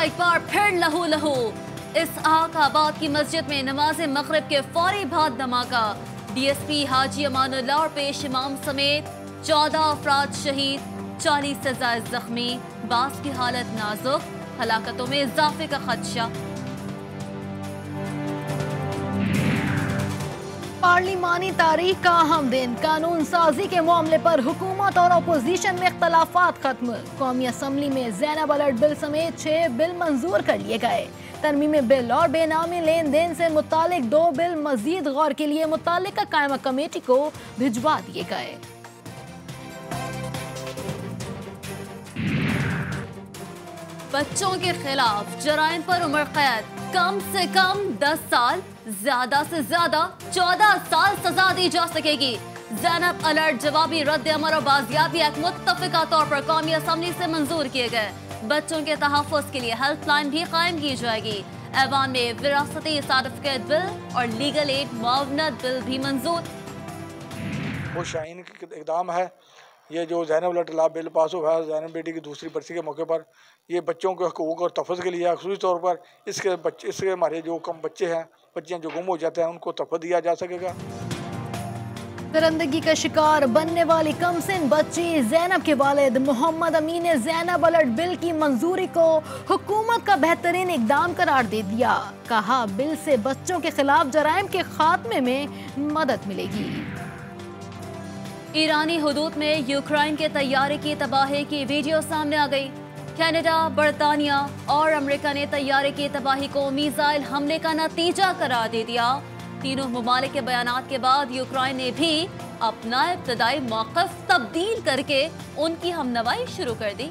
ایک بار پھر لہو لہو۔ اس آباد کی مسجد میں نماز مغرب کے فوری بعد دھماکہ۔ ڈی ایس پی حاجی امان اللہ اور پیش امام سمیت چودہ افراد شہید، چالیس سزائے زخمی باس کی حالت نازک، ہلاکتوں میں اضافے کا خدشہ۔ پارلیمانی تاریخ کا اہم دن۔ قانون سازی کے معاملے پر حکومت اور اپوزیشن میں اختلافات ختم۔ قومی اسمبلی میں زینب الرٹ بل سمیت چھ بل منظور کر لیے گئے۔ ترمیم بل اور بے نامی لین دین سے متعلق دو بل مزید غور کے لیے متعلقہ قائمہ کمیٹی کو بھجوا دیے گئے۔ بچوں کے خلاف جرائم پر عمر قید۔ کم سے کم دس سال زیادہ سے زیادہ چودہ سال سزا دی جا سکے گی۔ زینب الرٹ جوابی رد عمل اور بازیابی ایک متفقہ طور پر قومی اسمبلی سے منظور کیے گئے۔ بچوں کے تحفظ کے لیے ہیلپ لائن بھی قائم کی جائے گی۔ ایوان میں وراثتی سرٹیفکیٹ بل اور لیگل ایڈ معاونت بل بھی منظور۔ وہ شاہین کا اقدام ہے۔ یہ جو زینب الرٹ لا بل پاس ہوا ہے، زینب بیٹی کی دوسری برسی کے موقع پر یہ بچوں کے حقوق اور تحفظ کے لیے خصوصی طور پر اس کے بچے اس کے ہمارے جو کم بچے ہیں، بچیاں جو گم ہو جاتے ہیں، ان کو تحفظ دیا جا سکے گا۔ درندگی کا شکار بننے والی کم سن بچی زینب کے والد محمد امین نے زینب الرٹ بل کی منظوری کو حکومت کا بہترین اقدام قرار دے دیا۔ کہا، بل سے بچوں کے خلاف جرائم کے خاتمے میں مدد ملے گی۔ ایرانی حدود میں یوکرائن کے طیارے کی تباہی کی ویڈیو سامنے آ گئی۔ کینیڈا، برطانیہ اور امریکہ نے طیارے کی تباہی کو میزائل حملے کا نتیجہ قرار دے دیا۔ تینوں ممالک کے بیانات کے بعد یوکرائن نے بھی اپنا ابتدائی موقف تبدیل کر کے ان کی ہم نوائی شروع کر دی۔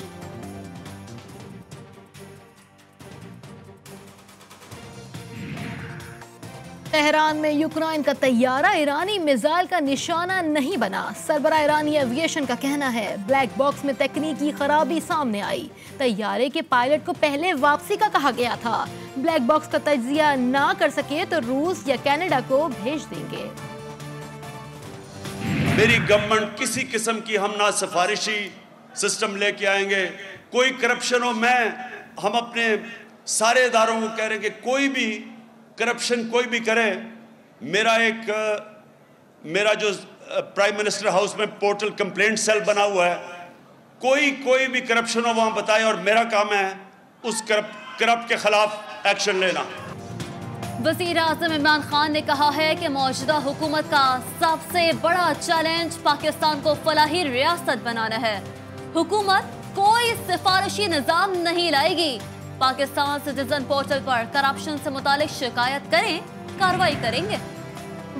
تہران میں یوکرائن کا طیارہ ایرانی میزائل کا نشانہ نہیں بنا۔ سربراہ ایرانی ایویشن کا کہنا ہے، بلیک باکس میں تکنیکی خرابی سامنے آئی۔ طیارے کے پائلٹ کو پہلے واپسی کا کہا گیا تھا۔ بلیک باکس کا تجزیہ نہ کر سکے تو روس یا کینیڈا کو بھیج دیں گے۔ میری گورنمنٹ کسی قسم کی ہم نہ سفارشی سسٹم لے کے آئیں گے۔ کوئی کرپشن ہو، میں، ہم اپنے سارے اداروں کو کہہ رہے ہیں کہ کوئی بھی کرپشن کوئی بھی کرے، میرا ایک، میرا جو پرائم منسٹر ہاؤس میں پورٹل کمپلینٹ سیل بنا ہوا ہے، کوئی کوئی بھی کرپشن ہو، وہاں بتائے اور میرا کام ہے اس کرپٹ کے خلاف ایکشن لینا۔ وزیر اعظم عمران خان نے کہا ہے کہ موجودہ حکومت کا سب سے بڑا چیلنج پاکستان کو فلاحی ریاست بنانا ہے۔ حکومت کوئی سفارشی نظام نہیں لائے گی۔ پاکستان سٹیزن پورٹل پر کرپشن سے متعلق شکایت کریں، کاروائی کریں گے۔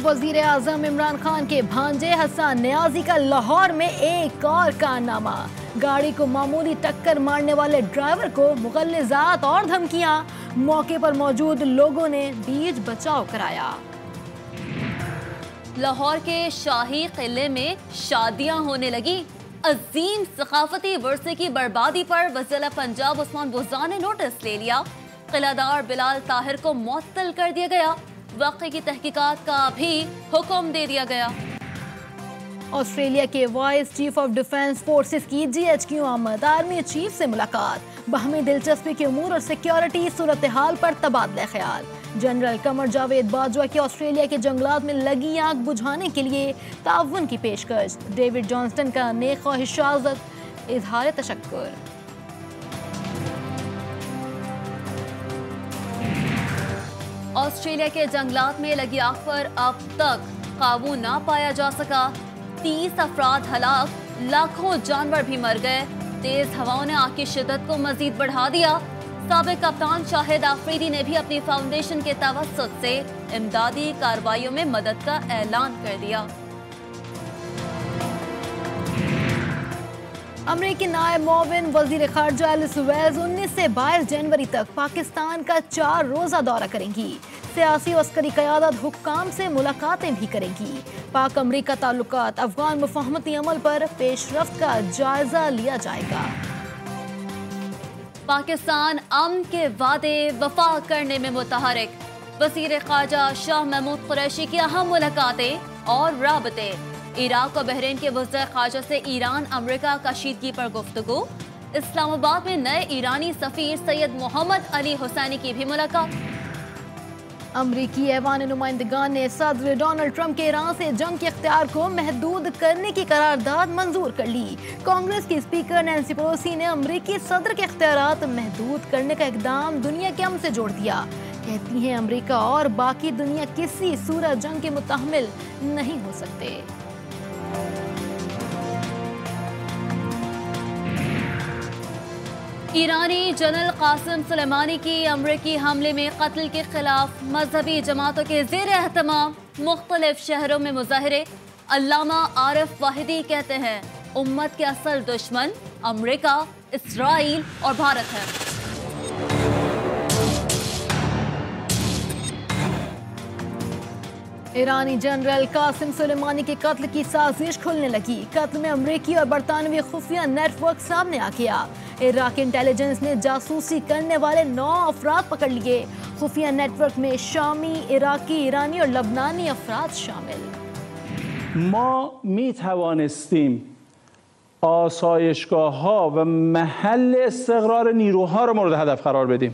وزیر اعظم عمران خان کے بھانجے حسان نیازی کا لاہور میں ایک اور کارنامہ۔ گاڑی کو معمولی ٹکر مارنے والے ڈرائیور کو مغلزات اور دھمکیاں۔ موقع پر موجود لوگوں نے بیچ بچاؤ کرایا۔ لاہور کے شاہی قلعے میں شادیاں ہونے لگی عظیم ثقافتی ورثے کی بربادی پر وزیر پنجاب عثمان بوزان نے نوٹس لے لیا۔ قلعہ دار بلال طاہر کو معطل کر دیا گیا۔ واقعے کی تحقیقات کا بھی حکم دے دیا گیا۔ آسٹریلیا کے vice chief of defence forces کی جی ایچ کیو آمد۔ آرمی چیف سے ملاقات۔ باہمی دلچسپی کے امور اور سیکیورٹی صورتحال پر تبادلہ خیال۔ جنرل کمر جاوید باجوہ کی آسٹریلیا کے جنگلات میں لگی آگ بجھانے کے لیے تعاون کی پیشکش۔ ڈیوڈ جانسٹن کا نیک خواہشات اظہار تشکر۔ آسٹریلیا کے جنگلات میں لگی آگ پر اب تک قابو نہ پایا جا سکا۔ تیس افراد ہلاک، لاکھوں جانور بھی مر گئے۔ تیز ہواؤں نے آگ کی شدت کو مزید بڑھا دیا۔ سابق کپتان شاہد آفریدی نے بھی اپنی فاؤنڈیشن کے توسط سے امدادی کاروائیوں میں مدد کا اعلان کر دیا۔ امریکی نائب معاون وزیر خارجہ ایلس ویلز انیس سے بائیس جنوری تک پاکستان کا چار روزہ دورہ کریں گی۔ سیاسی و عسکری قیادت حکام سے ملاقاتیں بھی کریں گی۔ پاک امریکہ تعلقات افغان مفاہمتی عمل پر پیش رفت کا جائزہ لیا جائے گا۔ پاکستان امن کے وعدے وفا کرنے میں متحرک۔ وزیر خارجہ شاہ محمود قریشی کی اہم ملاقاتیں اور رابطے۔ عراق و بحرین کے وزیر خارجہ سے ایران، امریکہ کشیدگی پر گفتگو۔ اسلام آباد میں نئے ایرانی سفیر سید محمد علی حسینی کی بھی ملاقات۔ امریکی ایوان نمائندگان نے صدر ڈونلڈ ٹرمپ کے ایران سے جنگ کے اختیار کو محدود کرنے کی قرارداد منظور کر لی۔ کانگریس کی اسپیکر نینسی پروسی نے امریکی صدر کے اختیارات محدود کرنے کا اقدام دنیا کے ام سے جوڑ دیا۔ کہتی ہیں امریکہ اور باقی دنیا کسی صورت جنگ کے متحمل نہیں ہو سکتے۔ ایرانی جنرل قاسم سلیمانی کی امریکی حملے میں قتل کے خلاف مذہبی جماعتوں کے زیر اہتمام مختلف شہروں میں مظاہرے، علامہ عارف واحدی کہتے ہیں، امت کے اصل دشمن امریکہ، اسرائیل اور بھارت ہے ایرانی جنرل قاسم سلیمانی کے قتل کی سازش کھلنے لگی۔ قتل میں امریکی اور برطانوی خفیہ نیٹ ورک سامنے آ گیا۔ عراق انٹیلیجنس نے جاسوسی کرنے والے نو افراد پکڑ لیے۔ خفیہ نیٹ ورک میں شامی عراقی ایرانی اور لبنانی افراد شامل۔ ما می توانستیم آسایشگاه ها و محل استقرار نیروها رو مورد هدف قرار بدیم.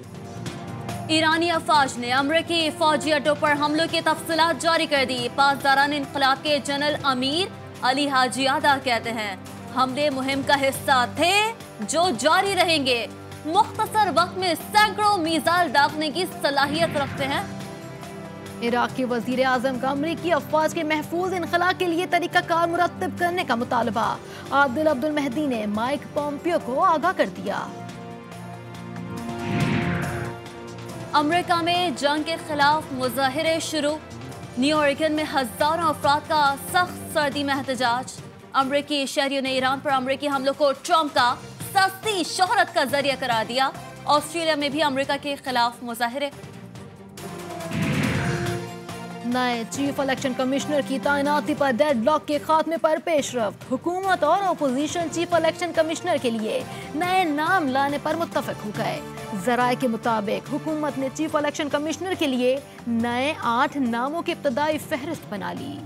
ایرانی افواج نے امریکی فوجی اڈوں پر حملوں کی تفصیلات جاری کر دی۔ پاسداران انقلاب کے جنرل امیر علی حاجی آدھا کہتے ہیں۔ حملے مہم کا حصہ تھے جو جاری رہیں گے۔ مختصر وقت میں سینکڑوں میزائل داغنے کی صلاحیت رکھتے ہیں۔ عراق کے وزیر اعظم کا امریکی افواج کے محفوظ انخلاء کے لیے طریقہ کار مرتب کرنے کا مطالبہ۔ عادل عبد المہدی نے مائک پومپیو کو آگاہ کر دیا۔ امریکہ میں جنگ کے خلاف مظاہرے شروع۔ نیو یارکن میں ہزاروں افراد کا سخت سردی میں احتجاج۔ امریکی شہریوں نے ایران پر امریکی حملوں کو ٹرمپ کا سستی شہرت کا ذریعہ قرار دیا۔ آسٹریلیا میں بھی امریکہ کے خلاف مظاہرے۔ نئے چیف الیکشن کمشنر کی تعیناتی پر ڈیڈ لاک کے خاتمے پر پیش رفت۔ حکومت اور اپوزیشن چیف الیکشن کمشنر کے لیے نئے نام لانے پر متفق ہو گئے۔ ذرائع کے مطابق حکومت نے چیف الیکشن کمشنر کے لیے نئے آٹھ ناموں کی ابتدائی فہرست بنا لی۔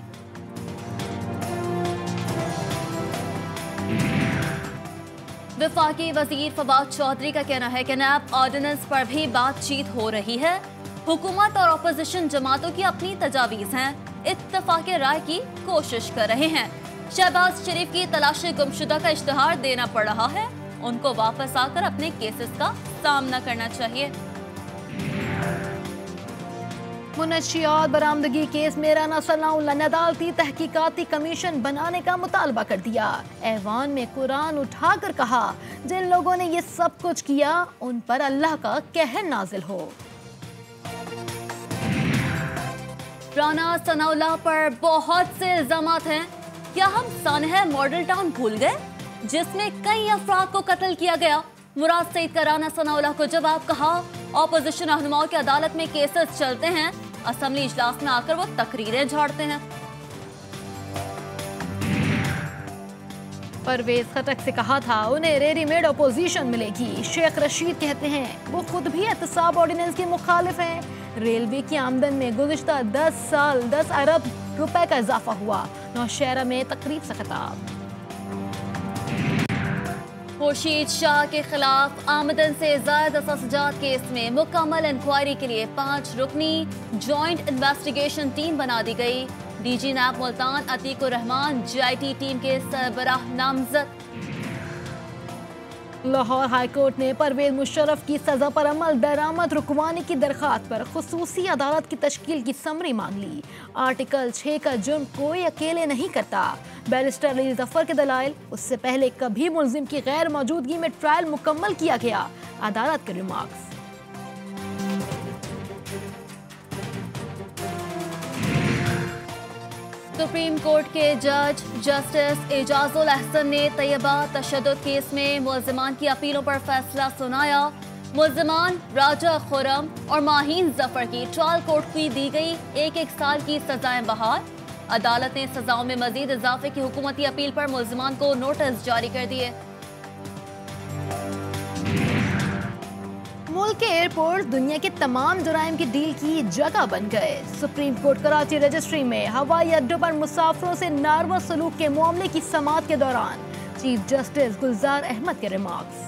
وفاقی وزیر فواد چودھری کا کہنا ہے کہ نیب آرڈیننس پر بھی بات چیت ہو رہی ہے۔ حکومت اور اپوزیشن جماعتوں کی اپنی تجاویز ہیں۔ اتفاق رائے کی کوشش کر رہے ہیں۔ شہباز شریف کی تلاش گمشدہ کا اشتہار دینا پڑ رہا ہے۔ ان کو واپس آ کر اپنے کیسز کا سامنا کرنا چاہیے۔ منشیات برآمدگی کیس میں رانا ثناء اللہ نے عدالتی تحقیقاتی کمیشن بنانے کا مطالبہ کر دیا۔ ایوان میں قرآن اٹھا کر کہا، جن لوگوں نے یہ سب کچھ کیا، ان پر اللہ کا قہر نازل ہو۔ رانا ثناء اللہ پر بہت سے الزامات ہیں۔ کیا ہم سانحہ ماڈل ٹاؤن بھول گئے؟ جس میں کئی افراد کو قتل کیا گیا۔ مراد سعید کا رانا ثناء اللہ کو جواب کہا، اپوزیشن رہنماؤں کی عدالت میں کیسز چلتے ہیں اسمبلی اجلاس میں آ کر وہ تقریریں جھاڑتے ہیں۔ پرویز خٹک سے کہا تھا، انہیں ریڈی میڈ اپوزیشن ملے گی۔ شیخ رشید کہتے ہیں، وہ خود بھی احتساب آرڈیننس کے مخالف ہیں۔ ریلوے کی آمدن میں گزشتہ دس سال دس ارب روپے کا اضافہ ہوا۔ نوشہرہ میں تقریب سے خطاب۔ خورشید شاہ کے خلاف آمدن سے زائد اساسجات کیس میں مکمل انکوائری کے لیے پانچ رکنی جوائنٹ انویسٹیگیشن ٹیم بنا دی گئی۔ D G NAB Multan Atiq ur Rehman G I T team کے سربراہ نامزد لاہور ہائی کورٹ نے پرویز مشرف کی سزا پر عمل درآمد رکوانے کی درخواست پر خصوصی عدالت کی تشکیل کی سمری مانگ لی۔ آرٹیکل چھ کا جرم کوئی اکیلے نہیں کرتا۔ بیرسٹر علی ظفر کے دلائل، اس سے پہلے کبھی ملزم کی غیر موجودگی میں ٹرائل مکمل کیا گیا۔ عدالت کے ریمارکس۔ سپریم کورٹ کے جج جسٹس اعجاز الحسن نے طیبہ تشدد کیس میں ملزمان کی اپیلوں پر فیصلہ سنایا۔ ملزمان راجہ خورم اور ماہین ظفر کی ٹرائل کورٹ کی دی گئی ایک ایک سال کی سزائیں بحال۔ عدالت نے سزاؤں میں مزید اضافے کی حکومتی اپیل پر ملزمان کو نوٹس جاری کر دیے۔ استنبول کے ائرپورٹ دنیا کے تمام جرائم کی ڈیل کی جگہ بن گئے۔ سپریم کورٹ کراچی ریجسٹری میں ہوائی اڈوں پر مسافروں سے نارو سلوک کے معاملے کی سماعت کے دوران چیف جسٹس گلزار احمد کے ریمارکس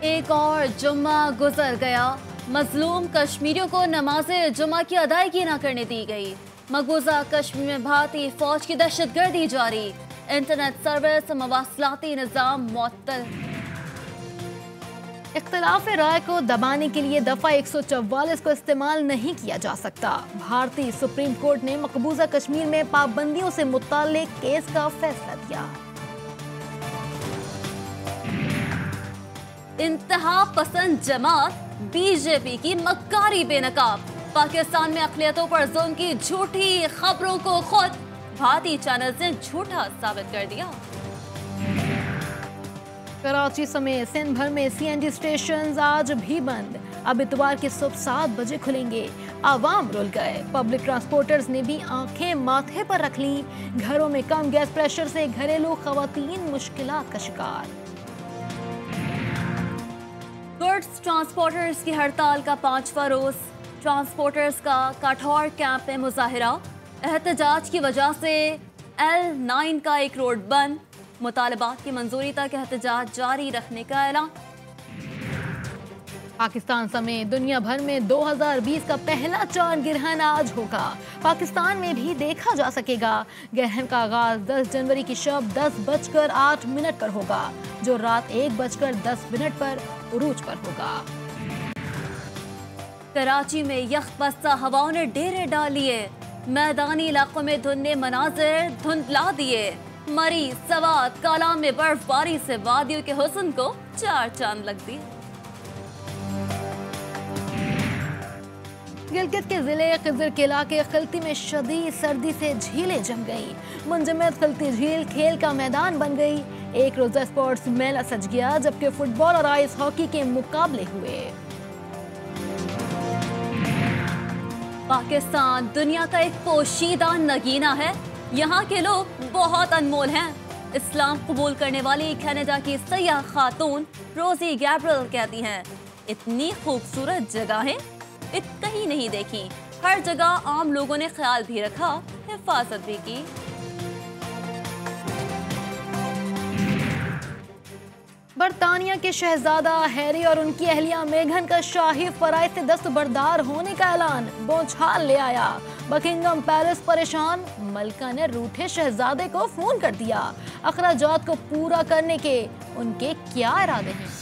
ایک اور جمعہ گزر گیا۔ مظلوم کشمیریوں کو نماز جمعہ کی ادائیگی نہ کرنے دی گئی۔ مقبوضہ کشمیر میں بھارتی فوج کی دہشت گردی جاری۔ انٹرنیٹ سروس، مواصلاتی نظام معطل۔ اختلاف رائے کو دبانے کے لیے دفعہ ایک سو چوالیس کو استعمال نہیں کیا جا سکتا۔ بھارتی سپریم کورٹ نے مقبوضہ کشمیر میں پابندیوں سے متعلق کیس کا فیصلہ دیا انتہا پسند جماعت بی جے پی کی مکاری بے نقاب۔ پاکستان میں اقلیتوں پر ظلم کی جھوٹی خبروں کو خود بھارتی چینلز نے جھوٹا ثابت کر دیا کراچی سمیت سندھ بھر میں سی این جی اسٹیشنز آج بھی بند اب اتوار کی صبح سات بجے کھلیں گے عوام رول گئے پبلک ٹرانسپورٹرز نے بھی آنکھیں ماتھے پر رکھ لی گھروں میں کم گیس پریشر سے گھریلو خواتین مشکلات کا شکار گڈز ٹرانسپورٹرز کی ہڑتال کا پانچواں روز ٹرانسپورٹرز کا کاٹھور کیمپ میں مظاہرہ احتجاج کی وجہ سے ایل نائن کا ایک روڈ بند۔ مطالبات کی منظوری تک احتجاج جاری رکھنے کا اعلان۔ پاکستان سمیت دنیا بھر میں دو ہزار بیس کا پہلا چاند گرہن آج ہوگا۔ پاکستان میں بھی دیکھا جا سکے گا۔ گرہن کا آغاز دس جنوری کی شب دس بج کر آٹھ منٹ پر ہوگا، جو رات ایک بج کر دس منٹ پر عروج پر ہوگا۔ کراچی میں یخ بستہ ہواؤں نے ڈیرے ڈال لیے۔ میدانی علاقوں میں دھند نے مناظر دھندلا دیے۔ مری سوات کالام میں برف باری سے وادیوں کے حسن کو چار چاند لگ دیے۔ گلگت کے ضلع خضر کے علاقے خلطی میں شدید سردی سے جھیلیں جم گئی منجمد خلطی جھیل کھیل کا میدان بن گئی۔ ایک روزہ سپورٹس میلہ سج گیا، جبکہ فٹ بال اور آئس ہاکی کے مقابلے ہوئے۔ پاکستان دنیا کا ایک پوشیدہ نگینہ ہے۔ یہاں کے لوگ بہت انمول ہیں۔ اسلام قبول کرنے والی کینیڈا کی سیاح خاتون روزی گیبرل کہتی ہیں، اتنی خوبصورت جگہیں کہیں نہیں دیکھی ہر جگہ عام لوگوں نے خیال بھی رکھا، حفاظت بھی کی۔ برطانیہ کے شہزادہ ہیری اور ان کی اہلیہ میگھن کا شاہی فرائض سے دست بردار ہونے کا اعلان بونچھال لے آیا۔ بکنگم پیلس پریشان، ملکہ نے روٹھے شہزادے کو فون کر دیا۔ اخراجات کو پورا کرنے کے ان کے کیا ارادے ہیں؟